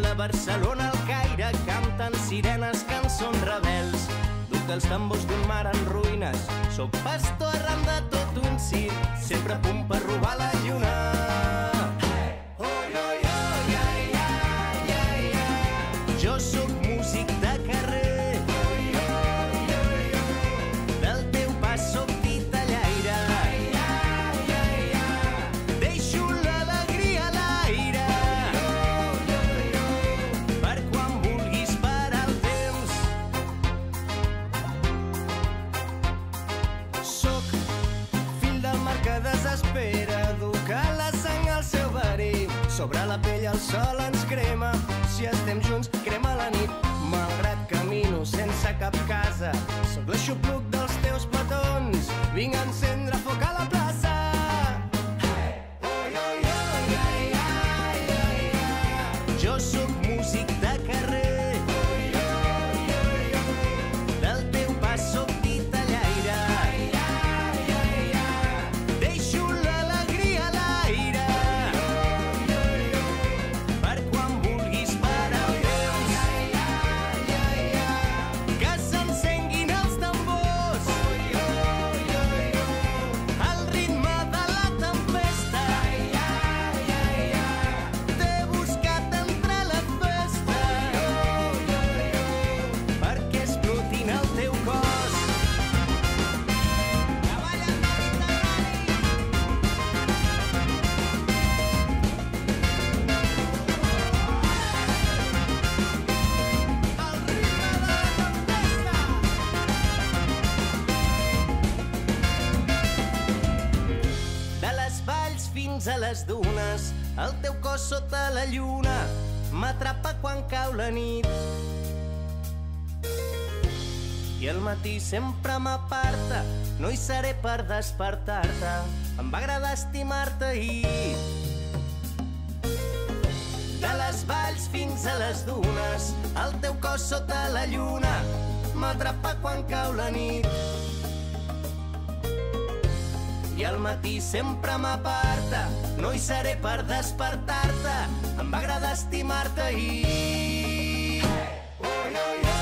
la Barcelona, al Caire, canten sirenes, cançons rebels. Duc els tambors d'un mar en ruïnes, sóc pastor arran de tot un circ, sempre a punt per robar la lluna. Oh, oh, oh, ai, ai, ai, ai. Jo sóc desespera, educar la sang al seu verí. Sobre la pell el sol ens crema, si estem junts crema la nit. Malgrat camino sense cap casa, sóc l'aixopluc dels teus petons, vinc fins a les dunes, el teu cos sota la lluna m'atrapa quan cau la nit. I al matí sempre m'aparta, no hi seré per despertar-te. Em va agradar estimar-te ahir. De les valls fins a les dunes, el teu cos sota la lluna m'atrapa quan cau la nit. I al matí sempre m'aparta, no hi seré per despertar-te. Em va agradar estimar-te ahir. Oi, oi, oi.